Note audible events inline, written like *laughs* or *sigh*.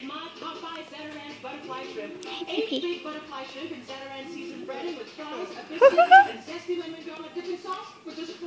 My Popeye Zatarain's butterfly shrimp. Eight big butterfly shrimp and Zatarain seasoned breading with fries, a *laughs* biscuit, and zesty lemon garlic dipping sauce for just